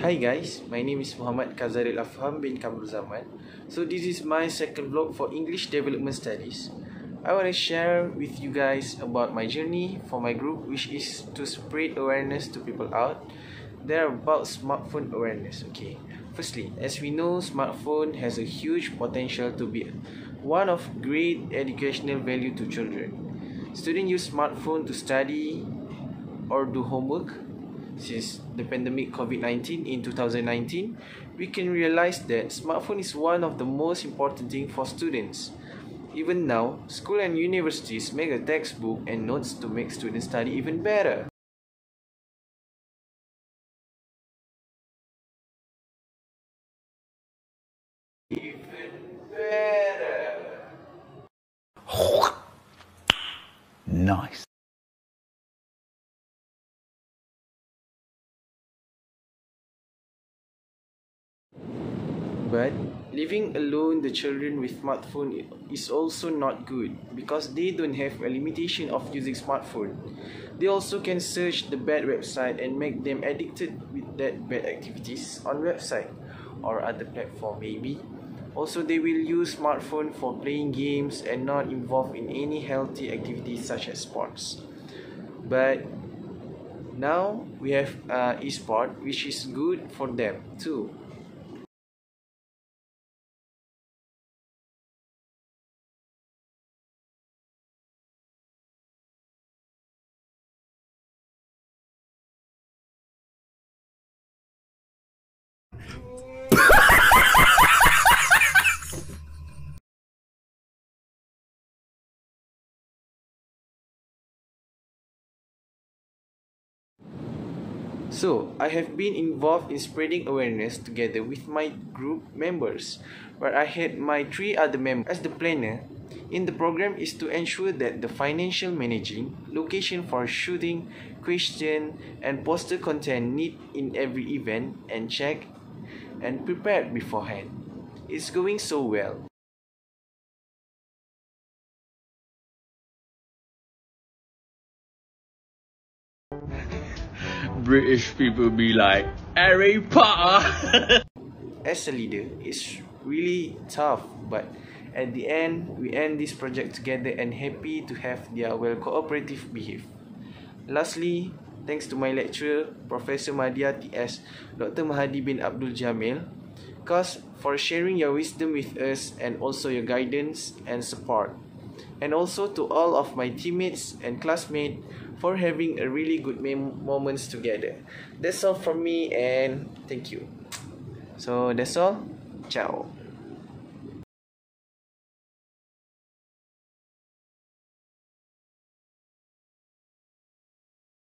Hi guys, my name is Muhammad Kazaril Afham bin Kamrul Zaman. So this is my second vlog for English Development Studies. I want to share with you guys about my journey for my group which is to spread awareness to people out there about smartphone awareness. Okay. Firstly, as we know, smartphone has a huge potential to be one of great educational value to children. Students use smartphone to study or do homework. Since the pandemic COVID-19 in 2019, we can realize that smartphone is one of the most important thing for students. Even now, school and universities make a textbook and notes to make students study even better. Even better. Nice. But leaving alone the children with smartphone is also not good because they don't have a limitation of using smartphone. They also can search the bad website and make them addicted with that bad activities on website or other platform maybe. Also they will use smartphone for playing games and not involved in any healthy activities such as sports. But now we have uh, e-sport which is good for them too So, I have been involved in spreading awareness together with my group members, where I had my three other members as the planner. In the program is to ensure that the financial managing, location for shooting, question, and poster content need in every event and check and prepared beforehand. It's going so well. British people be like, Harry Potter! as a leader it's really tough but at the end we end this project together and happy to have their well cooperative behave lastly thanks to my lecturer professor Madhya TS Dr Mahadi bin Abdul Jamil cause for sharing your wisdom with us and also your guidance and support and also to all of my teammates and classmates for having a really good moments together. That's all from me and thank you. So that's all. Ciao